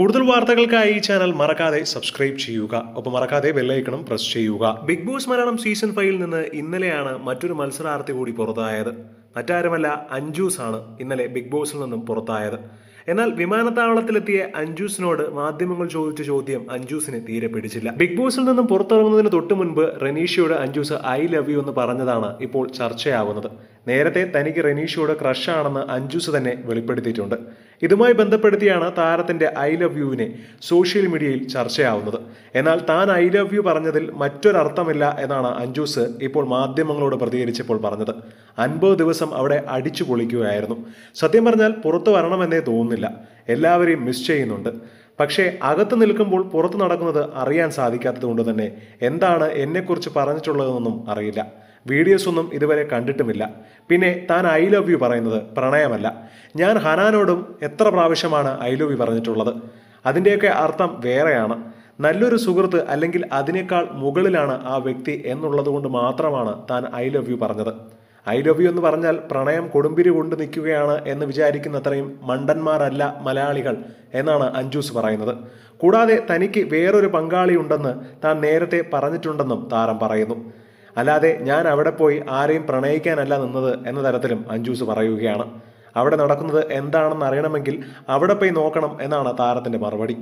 കൂടുതൽ വാർത്തകൾക്കായി ഈ ചാനൽ മറക്കാതെ സബ്സ്ക്രൈബ് ചെയ്യുക. ഒപ്പം മറക്കാതെ ബെല്ലൈക്കണം പ്രസ് ചെയ്യുക. ബിഗ് ബോസ് മലയാളം സീസൺ ഫൈവിൽ നിന്ന് ഇന്നലെയാണ് മറ്റൊരു മത്സരാർത്ഥി കൂടി പുറത്തായത്. മറ്റാരുമല്ല അഞ്ജൂസ് ആണ് ഇന്നലെ ബിഗ് ബോസിൽ നിന്നും പുറത്തായത്. എന്നാൽ വിമാനത്താവളത്തിലെത്തിയ അഞ്ജൂസിനോട് മാധ്യമങ്ങൾ ചോദിച്ച ചോദ്യം അഞ്ജൂസിന് തീരെ പിടിച്ചില്ല. ബിഗ് ബോസിൽ നിന്നും പുറത്തിറങ്ങുന്നതിന് തൊട്ട് മുൻപ് റനീഷയോട് അഞ്ജൂസ് ഐ ലവ് യു എന്ന് പറഞ്ഞതാണ് ഇപ്പോൾ ചർച്ചയാവുന്നത്. നേരത്തെ തനിക്ക് റെനീഷയോട് ക്രഷാണെന്ന് അഞ്ജൂസ് തന്നെ വെളിപ്പെടുത്തിയിട്ടുണ്ട്. ഇതുമായി ബന്ധപ്പെടുത്തിയാണ് താരത്തിന്റെ ഐ ലവ് യുവിനെ സോഷ്യൽ മീഡിയയിൽ ചർച്ചയാവുന്നത്. എന്നാൽ താൻ ഐ ലവ് യു പറഞ്ഞതിൽ മറ്റൊരർത്ഥമില്ല എന്നാണ് അഞ്ജൂസ് ഇപ്പോൾ മാധ്യമങ്ങളോട് പ്രതികരിച്ചപ്പോൾ പറഞ്ഞത്. അൻപത് ദിവസം അവിടെ അടിച്ചു പൊളിക്കുകയായിരുന്നു. സത്യം പറഞ്ഞാൽ പുറത്തു വരണമെന്നേ തോന്നുന്നില്ല. എല്ലാവരെയും മിസ് ചെയ്യുന്നുണ്ട്. പക്ഷേ അകത്ത് നിൽക്കുമ്പോൾ പുറത്ത് നടക്കുന്നത് അറിയാൻ സാധിക്കാത്തത് കൊണ്ട് തന്നെ എന്താണ് എന്നെക്കുറിച്ച് പറഞ്ഞിട്ടുള്ളതെന്നൊന്നും അറിയില്ല. വീഡിയോസ് ഒന്നും ഇതുവരെ കണ്ടിട്ടുമില്ല. പിന്നെ താൻ ഐ ലവ് യു പറയുന്നത് പ്രണയമല്ല. ഞാൻ ഹനാനോടും എത്ര പ്രാവശ്യമാണ് ഐ ലവ് യു പറഞ്ഞിട്ടുള്ളത്? അതിന്റെയൊക്കെ അർത്ഥം വേറെയാണ്. നല്ലൊരു സുഹൃത്ത് അല്ലെങ്കിൽ അതിനേക്കാൾ മുകളിലാണ് ആ വ്യക്തി എന്നുള്ളതുകൊണ്ട് മാത്രമാണ് താൻ ഐ ലവ് യു പറഞ്ഞത്. ഐ ലവ് യു എന്ന് പറഞ്ഞാൽ പ്രണയം കൊടുമ്പിരി കൊണ്ട് നിൽക്കുകയാണ് എന്ന് വിചാരിക്കുന്നത്രയും മണ്ടന്മാരല്ല മലയാളികൾ എന്നാണ് അഞ്ജൂസ് പറയുന്നത്. കൂടാതെ തനിക്ക് വേറൊരു പങ്കാളിയുണ്ടെന്ന് താൻ നേരത്തെ പറഞ്ഞിട്ടുണ്ടെന്നും താരം പറയുന്നു. അല്ലാതെ ഞാൻ അവിടെ പോയി ആരെയും പ്രണയിക്കാനല്ല നിന്നത് എന്ന തരത്തിലും അഞ്ജൂസ് പറയുകയാണ്. അവിടെ നടക്കുന്നത് എന്താണെന്ന് അറിയണമെങ്കിൽ അവിടെ പോയി നോക്കണം എന്നാണ് താരത്തിന്റെ മറുപടി.